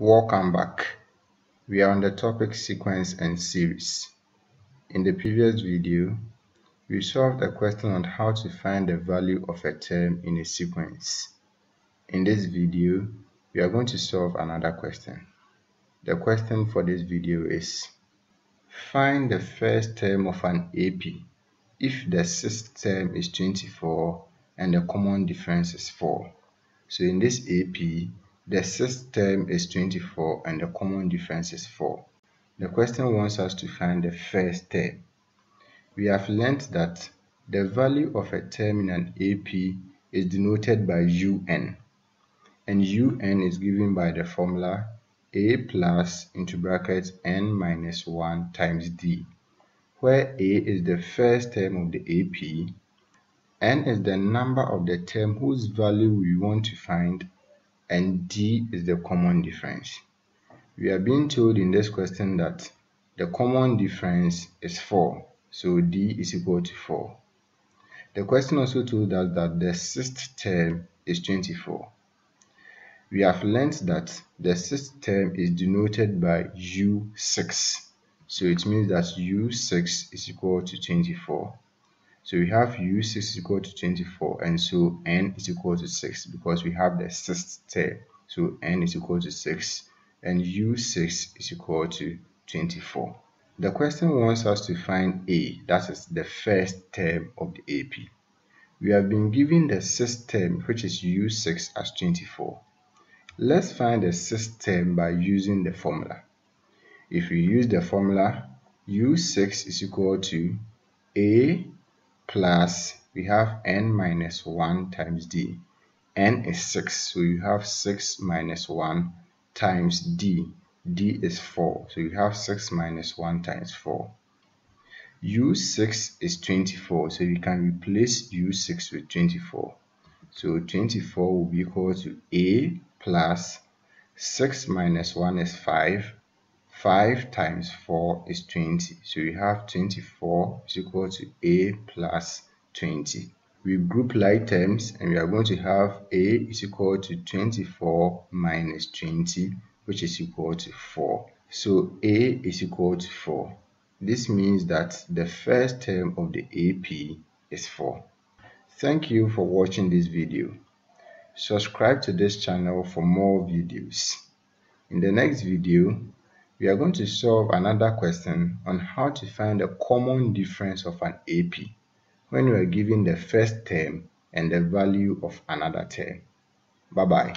Welcome back. We are on the topic sequence and series. In the previous video, we solved a question on how to find the value of a term in a sequence. In this video, we are going to solve another question. The question for this video is Find the first term of an AP if the sixth term is 24 and the common difference is 4. So in this AP, the sixth term is 24 and the common difference is 4. The question wants us to find the first term. We have learnt that the value of a term in an AP is denoted by un and un is given by the formula a plus into brackets n minus 1 times d where a is the first term of the AP n is the number of the term whose value we want to find and d is the common difference. We are being told in this question that the common difference is 4, so d is equal to 4. The question also told us that the sixth term is 24. We have learnt that the sixth term is denoted by u6, so it means that u6 is equal to 24. So we have u6 is equal to 24 and so n is equal to 6 because we have the sixth term. So n is equal to 6 and u6 is equal to 24. The question wants us to find a, that is the first term of the AP. We have been given the sixth term which is u6 as 24. Let's find the sixth term by using the formula. If we use the formula, u6 is equal to a plus we have n minus 1 times d. n is 6, so you have 6 minus 1 times d. d is 4, so you have 6 minus 1 times 4. u6 is 24, so you can replace u6 with 24. So 24 will be equal to a plus 6 minus 1 is 5 5 times 4 is 20. So we have 24 is equal to a plus 20. We group like terms and we are going to have a is equal to 24 minus 20 which is equal to 4. So a is equal to 4. This means that the first term of the AP is 4. Thank you for watching this video. Subscribe to this channel for more videos. In the next video, we are going to solve another question on how to find the common difference of an AP when we are given the first term and the value of another term. Bye-bye.